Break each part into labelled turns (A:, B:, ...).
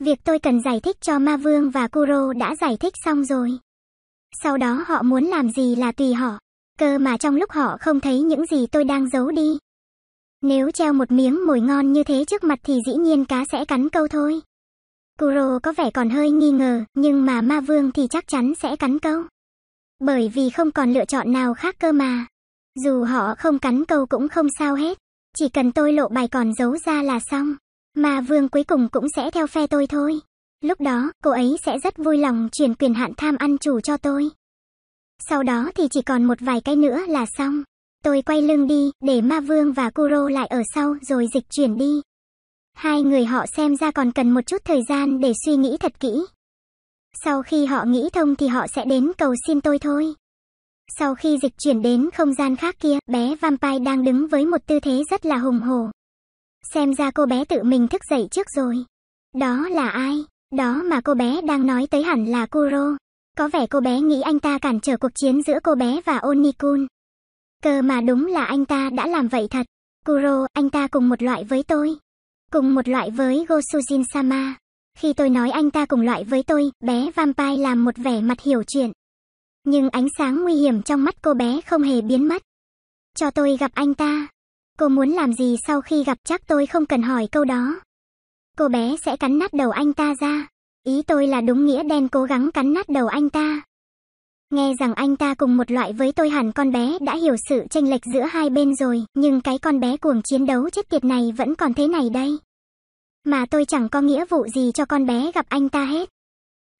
A: Việc tôi cần giải thích cho Ma Vương và Kuro đã giải thích xong rồi. Sau đó họ muốn làm gì là tùy họ. Cơ mà trong lúc họ không thấy những gì tôi đang giấu đi. Nếu treo một miếng mồi ngon như thế trước mặt thì dĩ nhiên cá sẽ cắn câu thôi. Kuro có vẻ còn hơi nghi ngờ, nhưng mà Ma Vương thì chắc chắn sẽ cắn câu. Bởi vì không còn lựa chọn nào khác cơ mà. Dù họ không cắn câu cũng không sao hết. Chỉ cần tôi lộ bài còn giấu ra là xong. Ma Vương cuối cùng cũng sẽ theo phe tôi thôi. Lúc đó, cô ấy sẽ rất vui lòng chuyển quyền hạn tham ăn chủ cho tôi. Sau đó thì chỉ còn một vài cái nữa là xong. Tôi quay lưng đi, để Ma Vương và Kuro lại ở sau rồi dịch chuyển đi. Hai người họ xem ra còn cần một chút thời gian để suy nghĩ thật kỹ. Sau khi họ nghĩ thông thì họ sẽ đến cầu xin tôi thôi. Sau khi dịch chuyển đến không gian khác kia, bé Vampire đang đứng với một tư thế rất là hùng hổ. Xem ra cô bé tự mình thức dậy trước rồi. Đó là ai? Đó mà cô bé đang nói tới hẳn là Kuro. Có vẻ cô bé nghĩ anh ta cản trở cuộc chiến giữa cô bé và Onikun. Cơ mà đúng là anh ta đã làm vậy thật. Kuro, anh ta cùng một loại với tôi. Cùng một loại với Gosujin Sama. Khi tôi nói anh ta cùng loại với tôi, bé Vampire làm một vẻ mặt hiểu chuyện. Nhưng ánh sáng nguy hiểm trong mắt cô bé không hề biến mất. Cho tôi gặp anh ta. Cô muốn làm gì sau khi gặp chắc tôi không cần hỏi câu đó. Cô bé sẽ cắn nát đầu anh ta ra. Ý tôi là đúng nghĩa đen cố gắng cắn nát đầu anh ta. Nghe rằng anh ta cùng một loại với tôi hẳn con bé đã hiểu sự tranh lệch giữa hai bên rồi, nhưng cái con bé cuồng chiến đấu chết tiệt này vẫn còn thế này đây. Mà tôi chẳng có nghĩa vụ gì cho con bé gặp anh ta hết.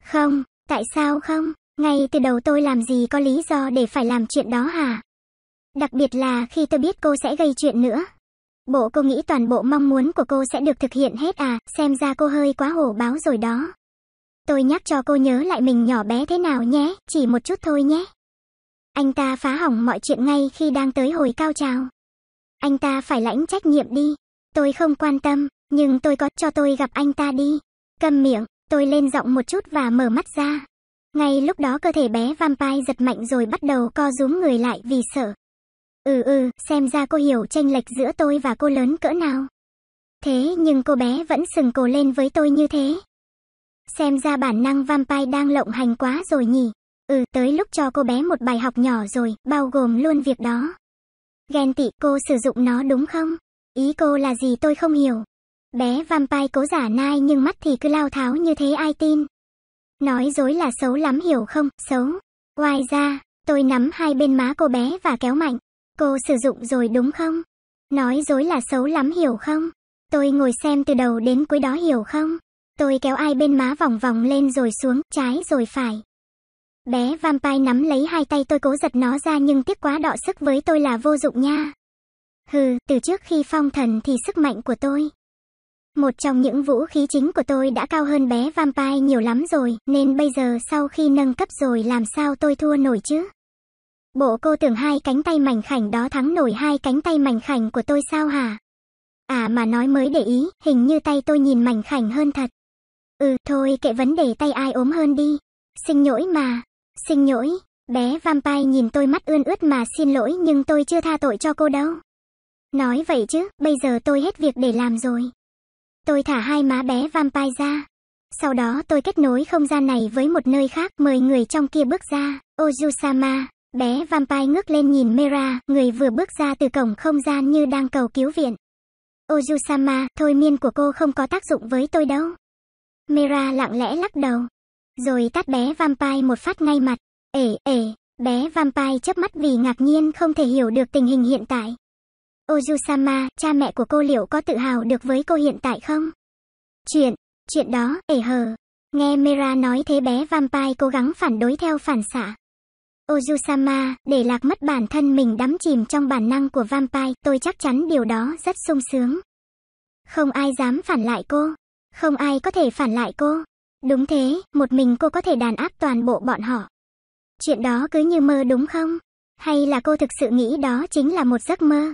A: Không, tại sao không? Ngay từ đầu tôi làm gì có lý do để phải làm chuyện đó hả? Đặc biệt là khi tôi biết cô sẽ gây chuyện nữa. Bộ cô nghĩ toàn bộ mong muốn của cô sẽ được thực hiện hết à, xem ra cô hơi quá hổ báo rồi đó. Tôi nhắc cho cô nhớ lại mình nhỏ bé thế nào nhé, chỉ một chút thôi nhé. Anh ta phá hỏng mọi chuyện ngay khi đang tới hồi cao trào. Anh ta phải lãnh trách nhiệm đi. Tôi không quan tâm, nhưng tôi có cho tôi gặp anh ta đi. Cầm miệng, tôi lên giọng một chút và mở mắt ra. Ngay lúc đó cơ thể bé vampire giật mạnh rồi bắt đầu co rúm người lại vì sợ. Ừ ừ, xem ra cô hiểu tranh lệch giữa tôi và cô lớn cỡ nào. Thế nhưng cô bé vẫn sừng cổ lên với tôi như thế. Xem ra bản năng vampire đang lộng hành quá rồi nhỉ. Ừ, tới lúc cho cô bé một bài học nhỏ rồi, bao gồm luôn việc đó. Ghen tị cô sử dụng nó đúng không? Ý cô là gì tôi không hiểu. Bé vampire cố giả nai nhưng mắt thì cứ lao tháo như thế ai tin. Nói dối là xấu lắm hiểu không, xấu. Ngoài ra, tôi nắm hai bên má cô bé và kéo mạnh. Cô sử dụng rồi đúng không? Nói dối là xấu lắm hiểu không? Tôi ngồi xem từ đầu đến cuối đó hiểu không? Tôi kéo ai bên má vòng vòng lên rồi xuống, trái rồi phải. Bé vampire nắm lấy hai tay tôi cố giật nó ra nhưng tiếc quá đọ sức với tôi là vô dụng nha. Hừ, từ trước khi phong thần thì sức mạnh của tôi. Một trong những vũ khí chính của tôi đã cao hơn bé vampire nhiều lắm rồi, nên bây giờ sau khi nâng cấp rồi làm sao tôi thua nổi chứ? Bộ cô tưởng hai cánh tay mảnh khảnh đó thắng nổi hai cánh tay mảnh khảnh của tôi sao hả? À mà nói mới để ý, hình như tay tôi nhìn mảnh khảnh hơn thật. Ừ, thôi kệ vấn đề tay ai ốm hơn đi. Xin nhỗi mà. Xin nhỗi Bé vampire nhìn tôi mắt ươn ướt mà xin lỗi nhưng tôi chưa tha tội cho cô đâu. Nói vậy chứ, bây giờ tôi hết việc để làm rồi. Tôi thả hai má bé vampire ra. Sau đó tôi kết nối không gian này với một nơi khác mời người trong kia bước ra. Ojusama, bé vampire ngước lên nhìn Mera, người vừa bước ra từ cổng không gian như đang cầu cứu viện. Ojusama, thôi miên của cô không có tác dụng với tôi đâu. Mera lặng lẽ lắc đầu. Rồi tát bé vampire một phát ngay mặt. Ể, ể, bé vampire chớp mắt vì ngạc nhiên không thể hiểu được tình hình hiện tại. Ojusama, cha mẹ của cô liệu có tự hào được với cô hiện tại không? Chuyện, chuyện đó, ể hờ. Nghe Mera nói thế bé vampire cố gắng phản đối theo phản xạ. Ozusama, để lạc mất bản thân mình đắm chìm trong bản năng của vampire, tôi chắc chắn điều đó rất sung sướng. Không ai dám phản lại cô. Không ai có thể phản lại cô. Đúng thế, một mình cô có thể đàn áp toàn bộ bọn họ. Chuyện đó cứ như mơ đúng không? Hay là cô thực sự nghĩ đó chính là một giấc mơ?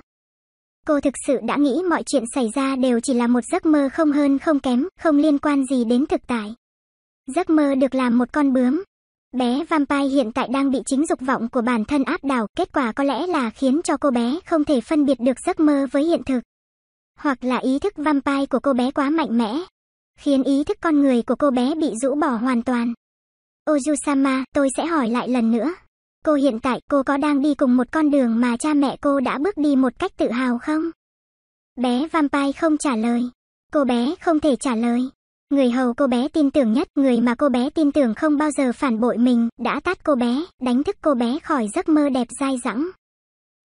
A: Cô thực sự đã nghĩ mọi chuyện xảy ra đều chỉ là một giấc mơ không hơn không kém, không liên quan gì đến thực tại. Giấc mơ được làm một con bướm. Bé vampire hiện tại đang bị chính dục vọng của bản thân áp đảo, kết quả có lẽ là khiến cho cô bé không thể phân biệt được giấc mơ với hiện thực. Hoặc là ý thức vampire của cô bé quá mạnh mẽ, khiến ý thức con người của cô bé bị rũ bỏ hoàn toàn. Ojusama, tôi sẽ hỏi lại lần nữa. Cô hiện tại, cô có đang đi cùng một con đường mà cha mẹ cô đã bước đi một cách tự hào không? Bé Vampire không trả lời. Cô bé không thể trả lời. Người hầu cô bé tin tưởng nhất, người mà cô bé tin tưởng không bao giờ phản bội mình, đã tát cô bé, đánh thức cô bé khỏi giấc mơ đẹp dai dẳng.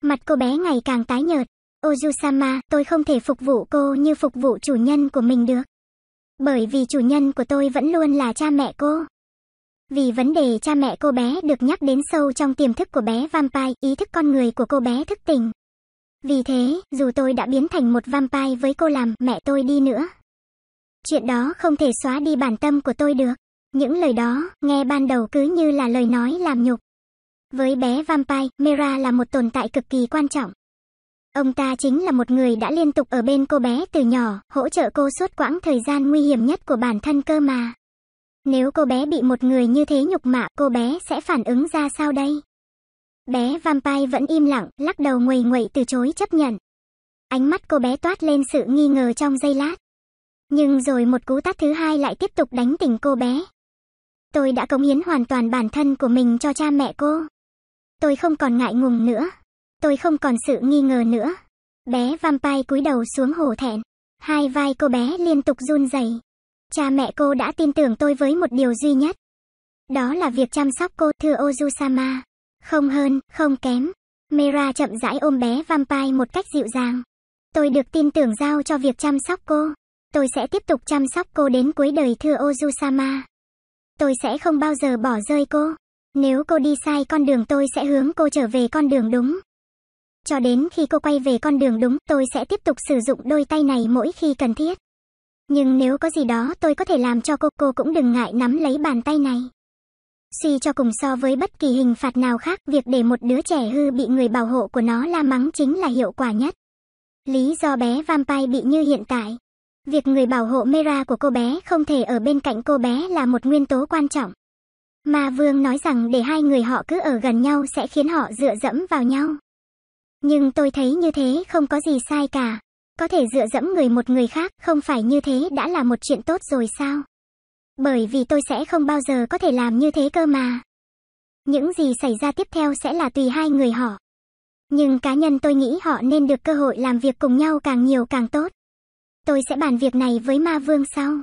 A: Mặt cô bé ngày càng tái nhợt. Ojusama, tôi không thể phục vụ cô như phục vụ chủ nhân của mình được. Bởi vì chủ nhân của tôi vẫn luôn là cha mẹ cô. Vì vấn đề cha mẹ cô bé được nhắc đến sâu trong tiềm thức của bé vampire, ý thức con người của cô bé thức tỉnh. Vì thế, dù tôi đã biến thành một vampire với cô làm mẹ tôi đi nữa. Chuyện đó không thể xóa đi bản tâm của tôi được. Những lời đó, nghe ban đầu cứ như là lời nói làm nhục. Với bé vampire, Mera là một tồn tại cực kỳ quan trọng. Ông ta chính là một người đã liên tục ở bên cô bé từ nhỏ, hỗ trợ cô suốt quãng thời gian nguy hiểm nhất của bản thân cơ mà. Nếu cô bé bị một người như thế nhục mạ, cô bé sẽ phản ứng ra sao đây? Bé vampire vẫn im lặng, lắc đầu nguầy nguậy từ chối chấp nhận. Ánh mắt cô bé toát lên sự nghi ngờ trong giây lát. Nhưng rồi một cú tát thứ hai lại tiếp tục đánh tỉnh cô bé. Tôi đã cống hiến hoàn toàn bản thân của mình cho cha mẹ cô. Tôi không còn ngại ngùng nữa. Tôi không còn sự nghi ngờ nữa. Bé vampire cúi đầu xuống hổ thẹn. Hai vai cô bé liên tục run rẩy. Cha mẹ cô đã tin tưởng tôi với một điều duy nhất. Đó là việc chăm sóc cô, thưa Ozusama. Không hơn, không kém. Mera chậm rãi ôm bé vampire một cách dịu dàng. Tôi được tin tưởng giao cho việc chăm sóc cô. Tôi sẽ tiếp tục chăm sóc cô đến cuối đời thưa Ozusama. Tôi sẽ không bao giờ bỏ rơi cô. Nếu cô đi sai con đường tôi sẽ hướng cô trở về con đường đúng. Cho đến khi cô quay về con đường đúng, tôi sẽ tiếp tục sử dụng đôi tay này mỗi khi cần thiết. Nhưng nếu có gì đó tôi có thể làm cho cô, cô cũng đừng ngại nắm lấy bàn tay này. Suy cho cùng so với bất kỳ hình phạt nào khác, việc để một đứa trẻ hư bị người bảo hộ của nó la mắng chính là hiệu quả nhất. Lý do bé vampire bị như hiện tại. Việc người bảo hộ Mera của cô bé không thể ở bên cạnh cô bé là một nguyên tố quan trọng. Ma Vương nói rằng để hai người họ cứ ở gần nhau sẽ khiến họ dựa dẫm vào nhau. Nhưng tôi thấy như thế không có gì sai cả. Có thể dựa dẫm người một người khác, không phải như thế đã là một chuyện tốt rồi sao? Bởi vì tôi sẽ không bao giờ có thể làm như thế cơ mà. Những gì xảy ra tiếp theo sẽ là tùy hai người họ. Nhưng cá nhân tôi nghĩ họ nên được cơ hội làm việc cùng nhau càng nhiều càng tốt. Tôi sẽ bàn việc này với ma vương sau.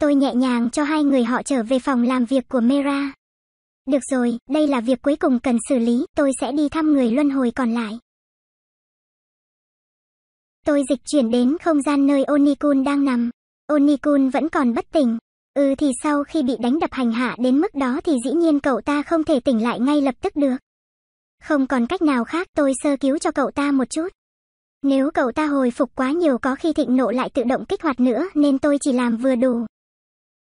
A: Tôi nhẹ nhàng cho hai người họ trở về phòng làm việc của Mera. Được rồi, đây là việc cuối cùng cần xử lý, tôi sẽ đi thăm người luân hồi còn lại. Tôi dịch chuyển đến không gian nơi Onikun đang nằm. Onikun vẫn còn bất tỉnh. Ừ thì sau khi bị đánh đập hành hạ đến mức đó thì dĩ nhiên cậu ta không thể tỉnh lại ngay lập tức được. Không còn cách nào khác tôi sơ cứu cho cậu ta một chút. Nếu cậu ta hồi phục quá nhiều có khi thịnh nộ lại tự động kích hoạt nữa nên tôi chỉ làm vừa đủ.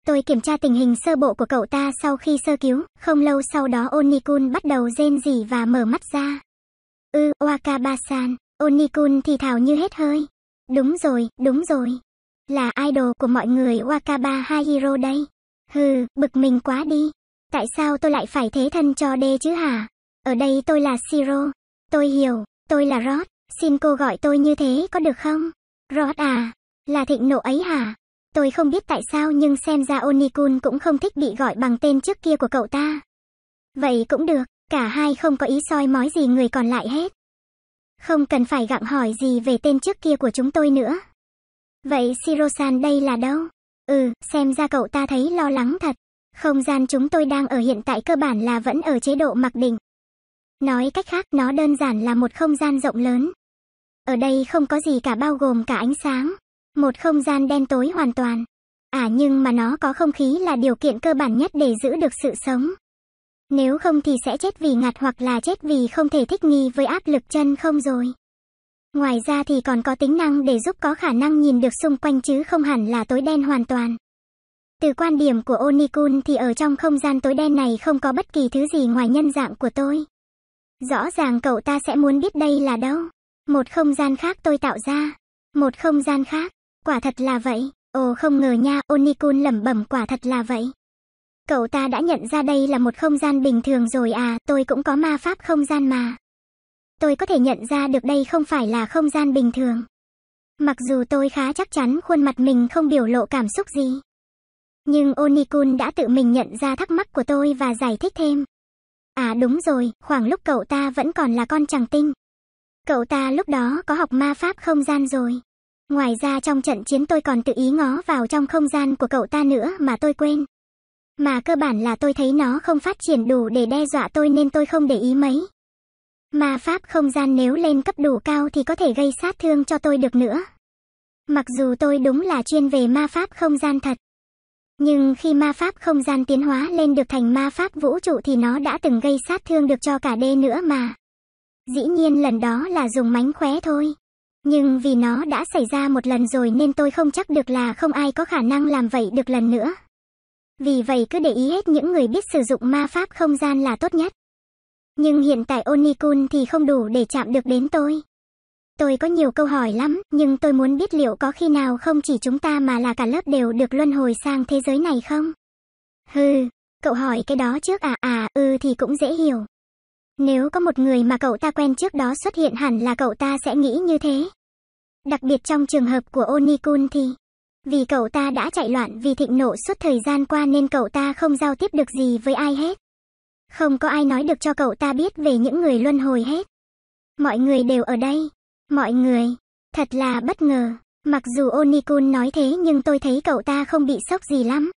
A: Tôi kiểm tra tình hình sơ bộ của cậu ta sau khi sơ cứu, không lâu sau đó Onikun bắt đầu rên rỉ và mở mắt ra. Ư, ừ, Wakabasan, Onikun thì thào như hết hơi. Đúng rồi, đúng rồi. Là idol của mọi người Wakaba Hiro đây. Hừ, bực mình quá đi. Tại sao tôi lại phải thế thân cho đê chứ hả? Ở đây tôi là Siro. Tôi hiểu, tôi là Rod. Xin cô gọi tôi như thế có được không? Rod à, là thịnh nộ ấy hả? Tôi không biết tại sao nhưng xem ra Onikun cũng không thích bị gọi bằng tên trước kia của cậu ta. Vậy cũng được, cả hai không có ý soi mói gì người còn lại hết. Không cần phải gặng hỏi gì về tên trước kia của chúng tôi nữa. Vậy Shirosan đây là đâu? Ừ, xem ra cậu ta thấy lo lắng thật. Không gian chúng tôi đang ở hiện tại cơ bản là vẫn ở chế độ mặc định. Nói cách khác nó đơn giản là một không gian rộng lớn. Ở đây không có gì cả bao gồm cả ánh sáng. Một không gian đen tối hoàn toàn. À nhưng mà nó có không khí là điều kiện cơ bản nhất để giữ được sự sống. Nếu không thì sẽ chết vì ngạt hoặc là chết vì không thể thích nghi với áp lực chân không rồi. Ngoài ra thì còn có tính năng để giúp có khả năng nhìn được xung quanh chứ không hẳn là tối đen hoàn toàn. Từ quan điểm của Onikun thì ở trong không gian tối đen này không có bất kỳ thứ gì ngoài nhân dạng của tôi. Rõ ràng cậu ta sẽ muốn biết đây là đâu. Một không gian khác tôi tạo ra. Một không gian khác. Quả thật là vậy. Ồ không ngờ nha, Onikun lẩm bẩm quả thật là vậy. Cậu ta đã nhận ra đây là một không gian bình thường rồi à, tôi cũng có ma pháp không gian mà. Tôi có thể nhận ra được đây không phải là không gian bình thường. Mặc dù tôi khá chắc chắn khuôn mặt mình không biểu lộ cảm xúc gì. Nhưng Onikun đã tự mình nhận ra thắc mắc của tôi và giải thích thêm. À đúng rồi, khoảng lúc cậu ta vẫn còn là con chàng tinh. Cậu ta lúc đó có học ma pháp không gian rồi. Ngoài ra trong trận chiến tôi còn tự ý ngó vào trong không gian của cậu ta nữa mà tôi quên. Mà cơ bản là tôi thấy nó không phát triển đủ để đe dọa tôi nên tôi không để ý mấy. Ma pháp không gian nếu lên cấp đủ cao thì có thể gây sát thương cho tôi được nữa. Mặc dù tôi đúng là chuyên về ma pháp không gian thật. Nhưng khi ma pháp không gian tiến hóa lên được thành ma pháp vũ trụ thì nó đã từng gây sát thương được cho cả đê nữa mà. Dĩ nhiên lần đó là dùng mánh khóe thôi. Nhưng vì nó đã xảy ra một lần rồi nên tôi không chắc được là không ai có khả năng làm vậy được lần nữa. Vì vậy cứ để ý hết những người biết sử dụng ma pháp không gian là tốt nhất. Nhưng hiện tại Onikun thì không đủ để chạm được đến tôi. Tôi có nhiều câu hỏi lắm, nhưng tôi muốn biết liệu có khi nào không chỉ chúng ta mà là cả lớp đều được luân hồi sang thế giới này không? Hừ, cậu hỏi cái đó trước à à, ừ thì cũng dễ hiểu. Nếu có một người mà cậu ta quen trước đó xuất hiện hẳn là cậu ta sẽ nghĩ như thế. Đặc biệt trong trường hợp của Onikun thì, vì cậu ta đã chạy loạn vì thịnh nộ suốt thời gian qua nên cậu ta không giao tiếp được gì với ai hết. Không có ai nói được cho cậu ta biết về những người luân hồi hết. Mọi người đều ở đây. Mọi người. Thật là bất ngờ. Mặc dù Onikun nói thế nhưng tôi thấy cậu ta không bị sốc gì lắm.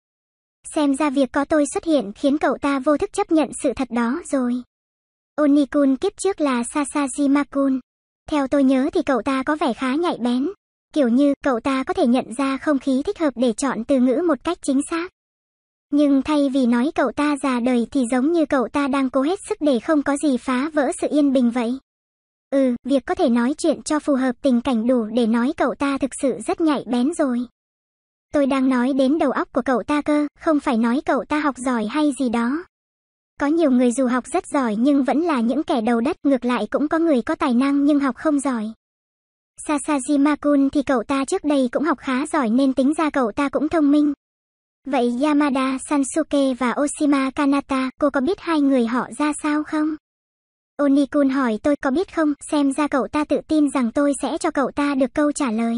A: Xem ra việc có tôi xuất hiện khiến cậu ta vô thức chấp nhận sự thật đó rồi. Onikun kiếp trước là Sasajimakun. Theo tôi nhớ thì cậu ta có vẻ khá nhạy bén. Kiểu như, cậu ta có thể nhận ra không khí thích hợp để chọn từ ngữ một cách chính xác. Nhưng thay vì nói cậu ta già đời thì giống như cậu ta đang cố hết sức để không có gì phá vỡ sự yên bình vậy. Ừ, việc có thể nói chuyện cho phù hợp tình cảnh đủ để nói cậu ta thực sự rất nhạy bén rồi. Tôi đang nói đến đầu óc của cậu ta cơ, không phải nói cậu ta học giỏi hay gì đó. Có nhiều người dù học rất giỏi nhưng vẫn là những kẻ đầu đất, ngược lại cũng có người có tài năng nhưng học không giỏi. Sasajima Kun thì cậu ta trước đây cũng học khá giỏi nên tính ra cậu ta cũng thông minh. Vậy Yamada Sansuke và Oshima Kanata, cô có biết hai người họ ra sao không? Onikun hỏi tôi có biết không, xem ra cậu ta tự tin rằng tôi sẽ cho cậu ta được câu trả lời.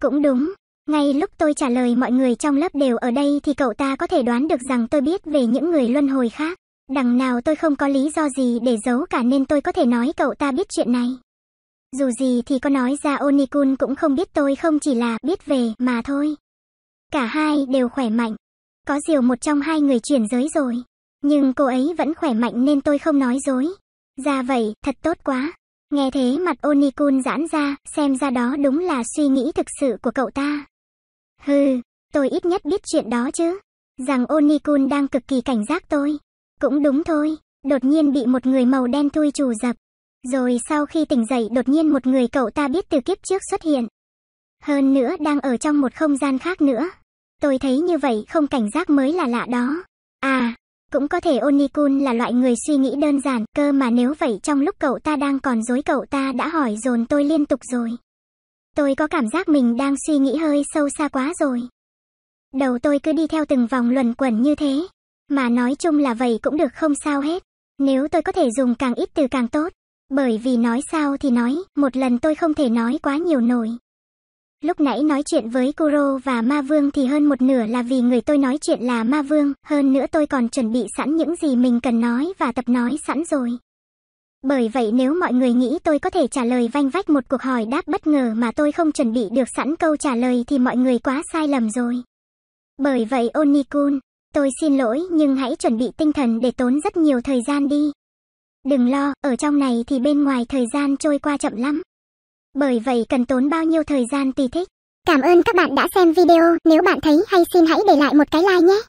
A: Cũng đúng, ngay lúc tôi trả lời mọi người trong lớp đều ở đây thì cậu ta có thể đoán được rằng tôi biết về những người luân hồi khác. Đằng nào tôi không có lý do gì để giấu cả nên tôi có thể nói cậu ta biết chuyện này. Dù gì thì có nói ra Onikun cũng không biết tôi không chỉ là biết về mà thôi. Cả hai đều khỏe mạnh. Có điều một trong hai người chuyển giới rồi. Nhưng cô ấy vẫn khỏe mạnh nên tôi không nói dối. Ra vậy, thật tốt quá. Nghe thế mặt Onikun giãn ra, xem ra đó đúng là suy nghĩ thực sự của cậu ta. Hừ, tôi ít nhất biết chuyện đó chứ. Rằng Onikun đang cực kỳ cảnh giác tôi. Cũng đúng thôi, đột nhiên bị một người màu đen thui trù dập. Rồi sau khi tỉnh dậy đột nhiên một người cậu ta biết từ kiếp trước xuất hiện. Hơn nữa đang ở trong một không gian khác nữa. Tôi thấy như vậy không cảnh giác mới là lạ đó. À, cũng có thể Onikun là loại người suy nghĩ đơn giản, cơ mà nếu vậy trong lúc cậu ta đang còn dối cậu ta đã hỏi dồn tôi liên tục rồi. Tôi có cảm giác mình đang suy nghĩ hơi sâu xa quá rồi. Đầu tôi cứ đi theo từng vòng luẩn quẩn như thế. Mà nói chung là vậy cũng được không sao hết. Nếu tôi có thể dùng càng ít từ càng tốt. Bởi vì nói sao thì nói, một lần tôi không thể nói quá nhiều nổi. Lúc nãy nói chuyện với Kuro và Ma Vương thì hơn một nửa là vì người tôi nói chuyện là Ma Vương, hơn nữa tôi còn chuẩn bị sẵn những gì mình cần nói và tập nói sẵn rồi. Bởi vậy nếu mọi người nghĩ tôi có thể trả lời vanh vách một cuộc hỏi đáp bất ngờ mà tôi không chuẩn bị được sẵn câu trả lời thì mọi người quá sai lầm rồi. Bởi vậy Onikun, tôi xin lỗi nhưng hãy chuẩn bị tinh thần để tốn rất nhiều thời gian đi. Đừng lo, ở trong này thì bên ngoài thời gian trôi qua chậm lắm. Bởi vậy cần tốn bao nhiêu thời gian tùy thích.
B: Cảm ơn các bạn đã xem video, nếu bạn thấy hay xin hãy để lại một cái like nhé.